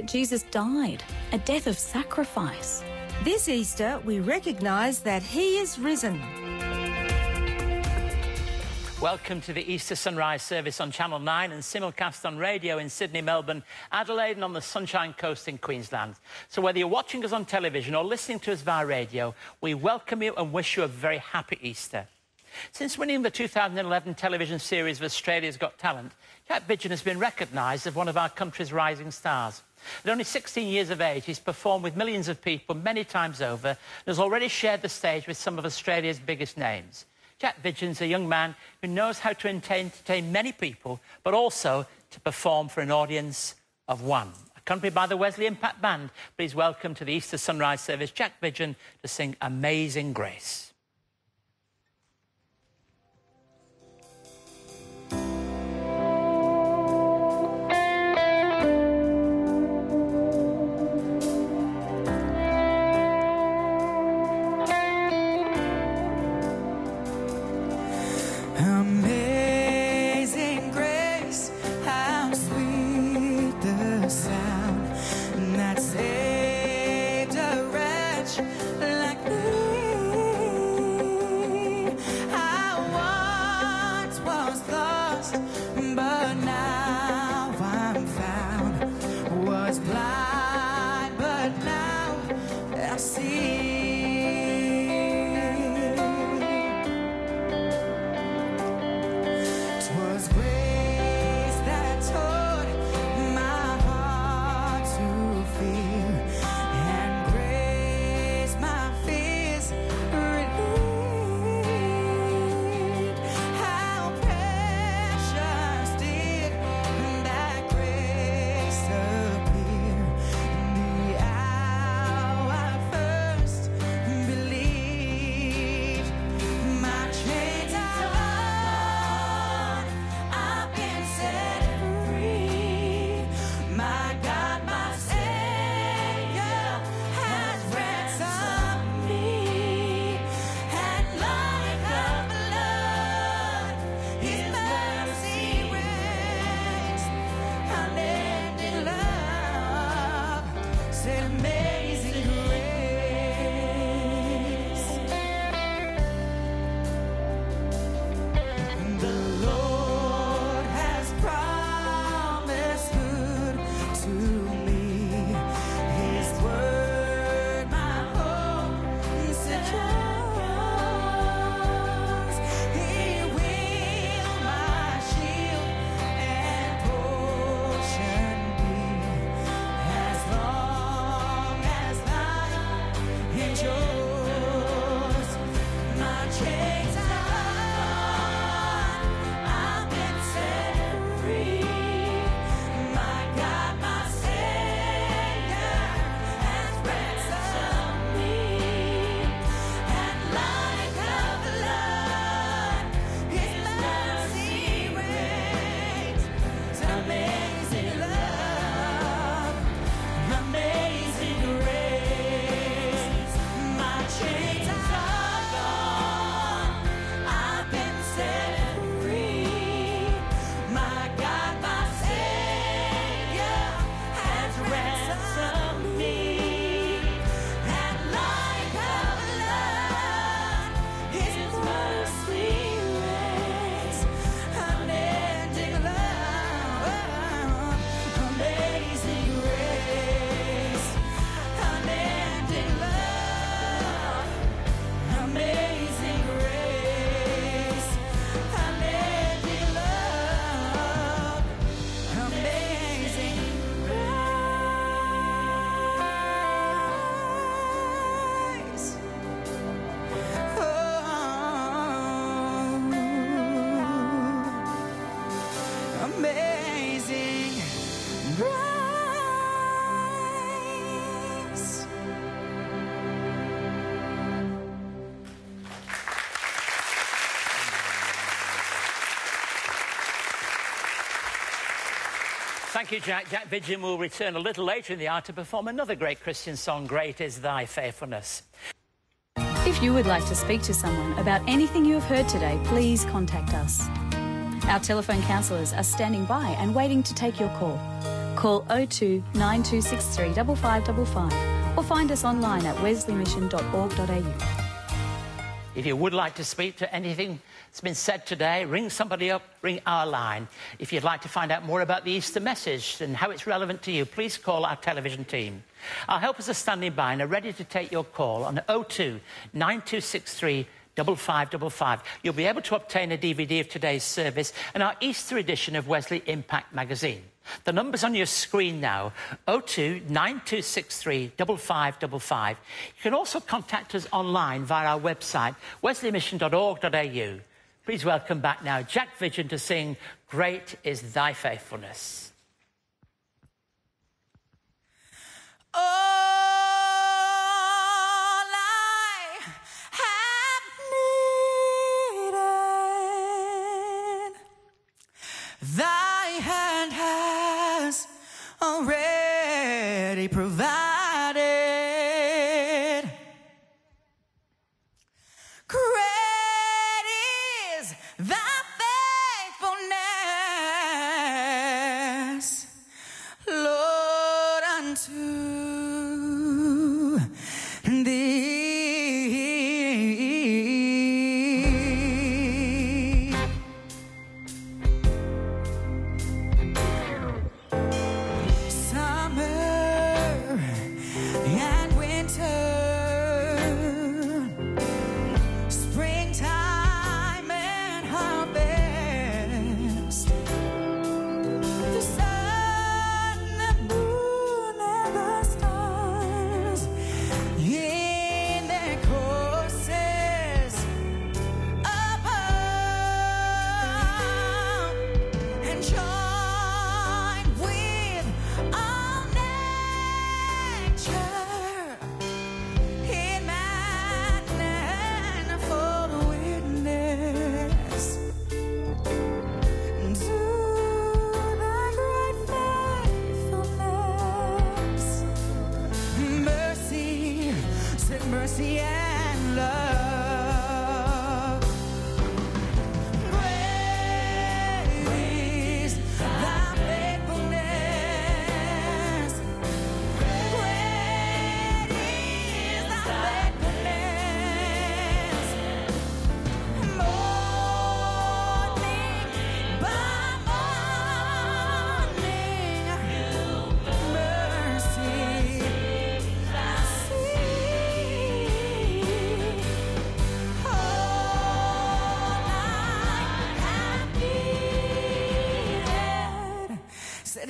that Jesus died, a death of sacrifice. This Easter, we recognise that He is risen. Welcome to the Easter Sunrise service on Channel 9 and simulcast on radio in Sydney, Melbourne, Adelaide, and on the Sunshine Coast in Queensland. So, whether you're watching us on television or listening to us via radio, we welcome you and wish you a very happy Easter. Since winning the 2011 television series of Australia's Got Talent, Jack Vidgen has been recognised as one of our country's rising stars. At only 16 years of age, he's performed with millions of people many times over and has already shared the stage with some of Australia's biggest names. Jack Vidgen's a young man who knows how to entertain many people, but also to perform for an audience of one. Accompanied by the Wesley Impact Band, please welcome to the Easter Sunrise service Jack Vidgen to sing Amazing Grace. your Thank you, Jack. Jack Vidgen will return a little later in the hour to perform another great Christian song, Great is Thy Faithfulness. If you would like to speak to someone about anything you have heard today, please contact us. Our telephone counsellors are standing by and waiting to take your call. Call 02 9263 5555 or find us online at wesleymission.org.au. If you would like to speak to anything that's been said today, ring somebody up, ring our line. If you'd like to find out more about the Easter message and how it's relevant to you, please call our television team. Our helpers are standing by and are ready to take your call on 02 9263 5555. You'll be able to obtain a DVD of today's service and our Easter edition of Wesley Impact magazine. The number's on your screen now 02 9263 5555. You can also contact us online via our website, wesleymission.org.au. Please welcome back now Jack Vidgen to sing Great is Thy Faithfulness. That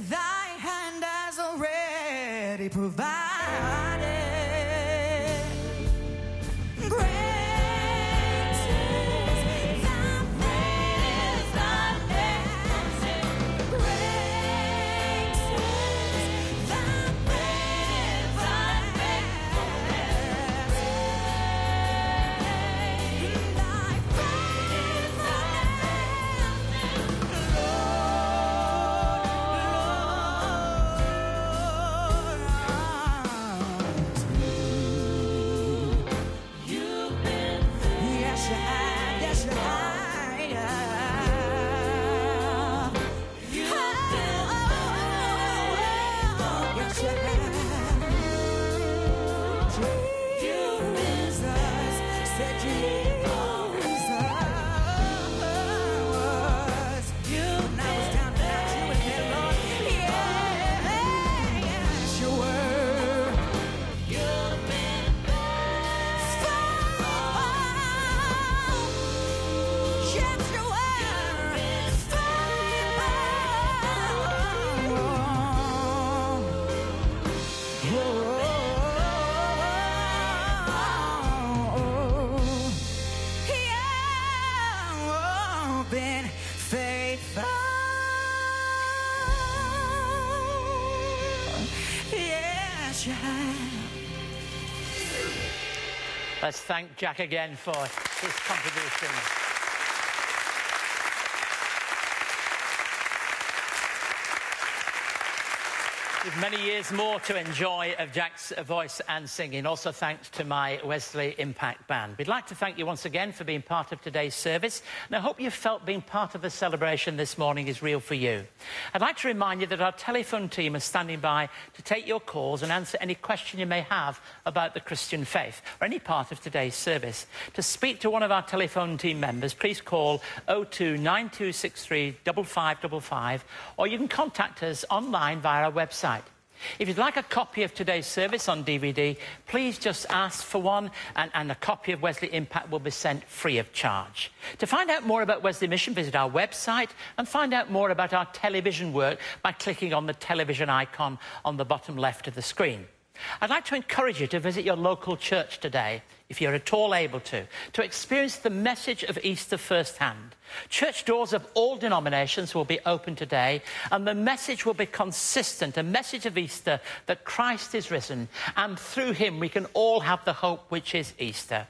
thy hand has already provided. Let's thank Jack again for his contribution. With many years more to enjoy of Jack's voice and singing. Also, thanks to my Wesley Impact Band. We'd like to thank you once again for being part of today's service, and I hope you felt being part of the celebration this morning is real for you. I'd like to remind you that our telephone team is standing by to take your calls and answer any question you may have about the Christian faith or any part of today's service. To speak to one of our telephone team members, please call 02 9263 5555, or you can contact us online via our website. If you'd like a copy of today's service on DVD, please just ask for one, and, and, a copy of Wesley Impact will be sent free of charge. To find out more about Wesley Mission, visit our website and find out more about our television work by clicking on the television icon on the bottom left of the screen. I'd like to encourage you to visit your local church today, if you're at all able to, to experience the message of Easter firsthand. Church doors of all denominations will be open today, and the message will be consistent a message of Easter that Christ is risen, and through him we can all have the hope which is Easter.